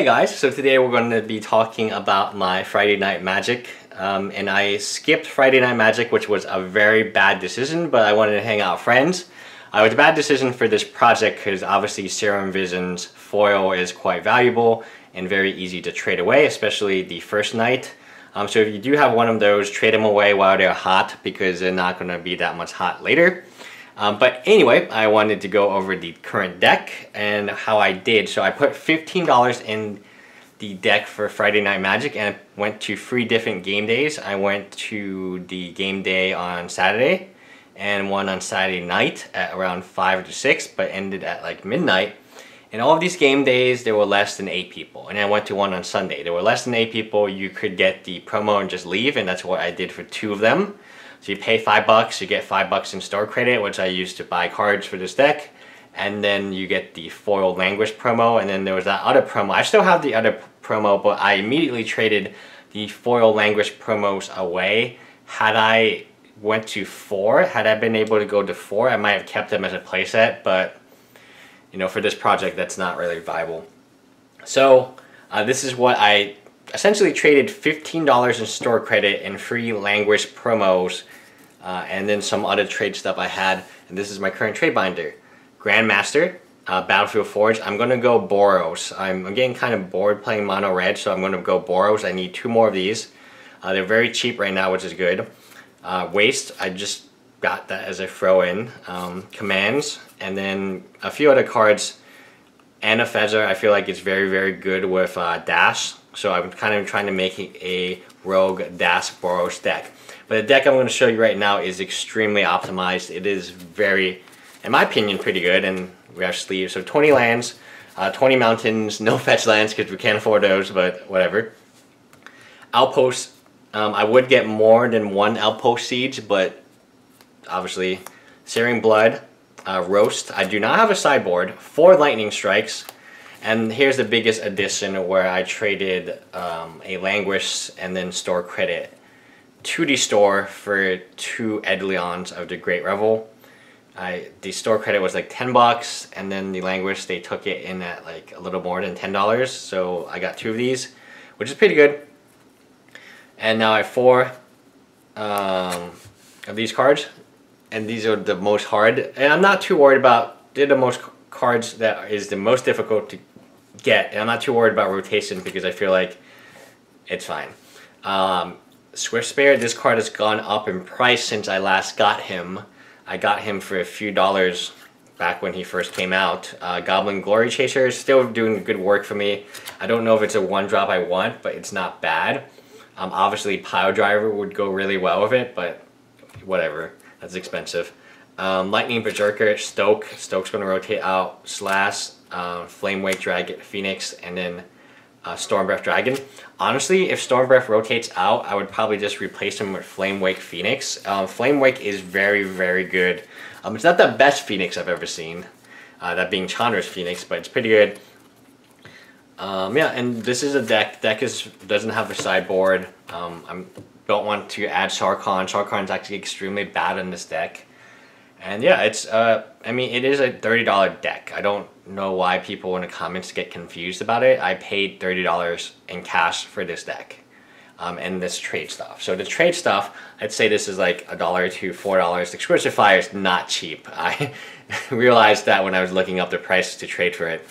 Hey guys, so today we're going to be talking about my Friday Night Magic. Um, and I skipped Friday Night Magic, which was a very bad decision, but I wanted to hang out with friends. Uh, it was a bad decision for this project because obviously Serum Vision's foil is quite valuable and very easy to trade away, especially the first night. Um, so if you do have one of those, trade them away while they're hot because they're not going to be that much hot later. Um, but anyway, I wanted to go over the current deck and how I did. So I put $15 in the deck for Friday Night Magic and I went to three different game days. I went to the game day on Saturday and one on Saturday night at around 5 to 6 but ended at like midnight. And all of these game days, there were less than 8 people. And I went to one on Sunday. There were less than 8 people. You could get the promo and just leave and that's what I did for two of them. So you pay five bucks, you get five bucks in store credit, which I used to buy cards for this deck. And then you get the foil languish promo, and then there was that other promo. I still have the other promo, but I immediately traded the foil languish promos away. Had I went to four, had I been able to go to four, I might have kept them as a playset, but you know, for this project, that's not really viable. So uh, this is what I essentially traded $15 in store credit and free languish promos uh, and then some other trade stuff I had. And this is my current trade binder. Grandmaster, uh, Battlefield Forge. I'm going to go Boros. I'm, I'm, getting kind of bored playing mono red, so I'm going to go Boros. I need two more of these. Uh, they're very cheap right now, which is good. Uh, Waste, I just got that as a throw in. Um, commands, and then a few other cards. Anafenza, I feel like it's very, very good with uh, Dash. So I'm kind of trying to make a Rogue Dash Boros deck. But the deck I'm going to show you right now is extremely optimized. It is very, in my opinion, pretty good. And we have sleeves. So 20 lands, uh, 20 mountains, no fetch lands because we can't afford those, but whatever. Outposts, um, I would get more than one Outpost Siege, but obviously Searing Blood, uh, Roast. I do not have a sideboard. Four Lightning Strikes. And here's the biggest addition where I traded um, a Languish and then store credit to the store for two Eidolons of the Great Revel. I, the store credit was like 10 bucks and then the Languish they took it in at like a little more than $10 so I got two of these which is pretty good. And now I have four um, of these cards. And these are the most hard. And I'm not too worried about they're the most cards that is the most difficult to get and I'm not too worried about rotation because I feel like it's fine um, Swiftspear this card has gone up in price since I last got him I got him for a few dollars back when he first came out. Uh, Goblin Glory Chaser is still doing good work for me. I don't know if it's a one drop I want, but it's not bad. Um, obviously, Piledriver would go really well with it, but whatever. That's expensive. Um, Lightning Berserker, Stoke. Stoke's going to rotate out. Slash, uh, Flamewake Dragon, Phoenix, and then uh, Stormbreath Dragon. Honestly, if Stormbreath rotates out, I would probably just replace him with Flamewake Phoenix. Um, Flamewake is very, very good. Um, it's not the best Phoenix I've ever seen, uh, that being Chandra's Phoenix, but it's pretty good. Um, yeah, and this is a deck. Deck is doesn't have a sideboard. Um, I don't want to add. Sarkhan is actually extremely bad in this deck. And yeah, it's, uh, I mean, it is a $30 deck. I don't know why people in the comments get confused about it. I paid $30 in cash for this deck. Um, and this trade stuff. So the trade stuff, I'd say this is like a dollar to four dollars. Exclusive Fire is not cheap. I realized that when I was looking up the prices to trade for it.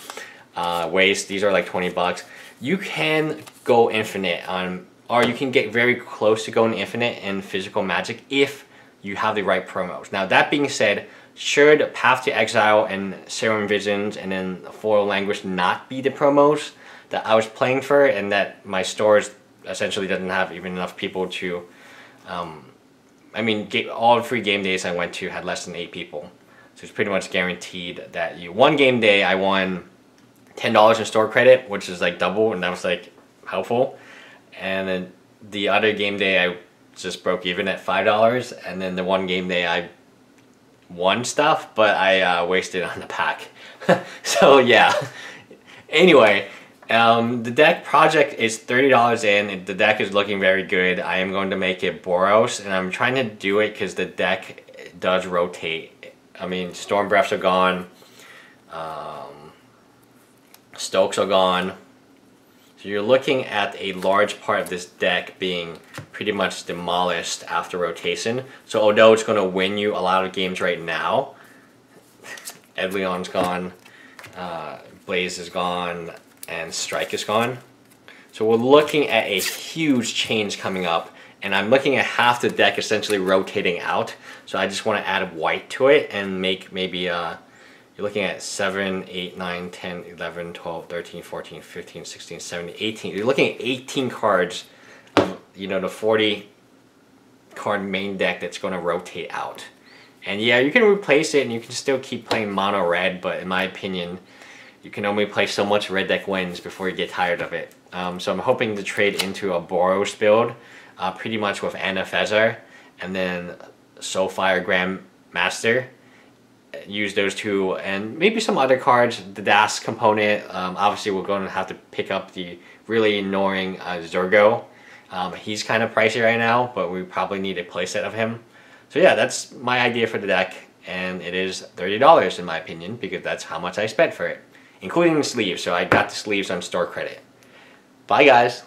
Uh, waste, these are like 20 bucks. You can go infinite on, or you can get very close to going infinite in physical magic if you have the right promos. Now that being said, should Path to Exile and Serum Visions and then Foil Languish not be the promos that I was playing for and that my stores essentially doesn't have even enough people to, um, I mean, all three game days I went to had less than eight people. So it's pretty much guaranteed that you, one game day I won $10 in store credit, which is like double and that was like helpful. And then the other game day I just broke even at five dollars, and then the one game day I won stuff, but I uh, wasted on the pack. so yeah. Anyway, um, the deck project is thirty dollars in. The deck is looking very good. I am going to make it Boros, and I'm trying to do it because the deck does rotate. I mean, Stormbreaths are gone. Um, Stokes are gone. So you're looking at a large part of this deck being pretty much demolished after rotation. So although it's going to win you a lot of games right now, Eidolon's gone, uh, Blaze is gone, and Strike is gone. So we're looking at a huge change coming up, and I'm looking at half the deck essentially rotating out. So I just want to add white to it and make maybe uh, you're looking at 7, 8, 9, 10, 11, 12, 13, 14, 15, 16, 17, 18. You're looking at 18 cards you know, the 40 card main deck that's going to rotate out. And yeah, you can replace it and you can still keep playing mono red, but in my opinion, you can only play so much red deck wins before you get tired of it. Um, so I'm hoping to trade into a Boros build, uh, pretty much with Anafenza, and then Soulfire Grand Master use those two and maybe some other cards. The Dash component, um, obviously we're going to have to pick up the really annoying uh, Zurgo. Um, he's kind of pricey right now, but we probably need a playset of him. So yeah, that's my idea for the deck, and it is $30 in my opinion, because that's how much I spent for it, including the sleeves. So I got the sleeves on store credit. Bye guys.